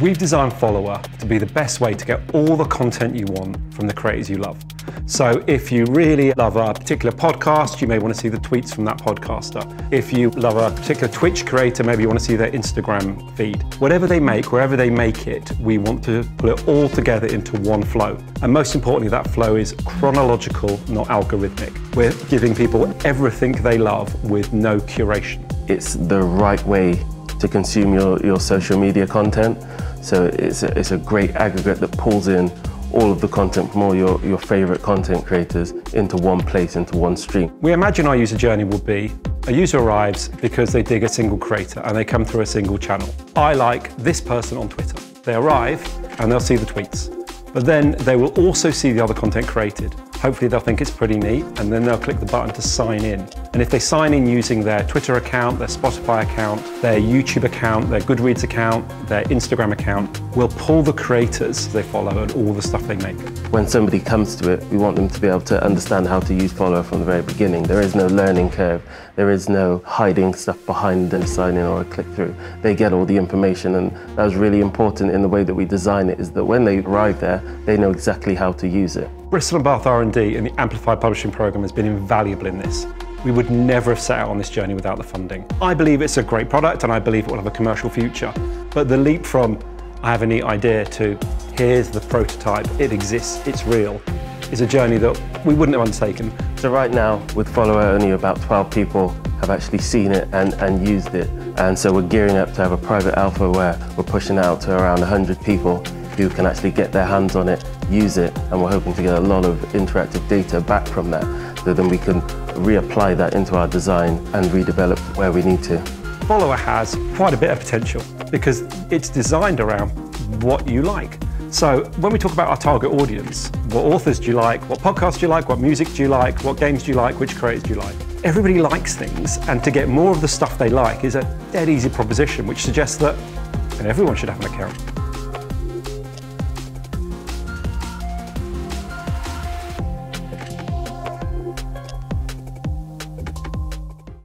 We've designed Follower to be the best way to get all the content you want from the creators you love. So if you really love a particular podcast, you may want to see the tweets from that podcaster. If you love a particular Twitch creator, maybe you want to see their Instagram feed. Whatever they make, wherever they make it, we want to put it all together into one flow. And most importantly, that flow is chronological, not algorithmic. We're giving people everything they love with no curation. It's the right way to consume your, your social media content. So it's a, it's a great aggregate that pulls in all of the content from all your, your favorite content creators into one place, into one stream. We imagine our user journey will be a user arrives because they dig a single creator and they come through a single channel. I like this person on Twitter. They arrive and they'll see the tweets. But then they will also see the other content created. Hopefully they'll think it's pretty neat and then they'll click the button to sign in. And if they sign in using their Twitter account, their Spotify account, their YouTube account, their Goodreads account, their Instagram account, we'll pull the creators they follow and all the stuff they make. When somebody comes to it, we want them to be able to understand how to use Follower from the very beginning. There is no learning curve. There is no hiding stuff behind a sign in or a click through. They get all the information and that was really important in the way that we design it is that when they arrive there, they know exactly how to use it. Bristol and Bath R&D and the Amplified Publishing Programme has been invaluable in this. We would never have set out on this journey without the funding. I believe it's a great product and I believe it will have a commercial future. But the leap from I have a neat idea to here's the prototype, it exists, it's real, is a journey that we wouldn't have undertaken. So right now, with Follower, only about 12 people have actually seen it and, and used it. And so we're gearing up to have a private alpha where we're pushing out to around 100 people who can actually get their hands on it, use it, and we're hoping to get a lot of interactive data back from that, so then we can reapply that into our design and redevelop where we need to. Follower has quite a bit of potential because it's designed around what you like. So when we talk about our target audience, what authors do you like, what podcasts do you like, what music do you like, what games do you like, which creators do you like? Everybody likes things and to get more of the stuff they like is a dead easy proposition which suggests that everyone should have an account.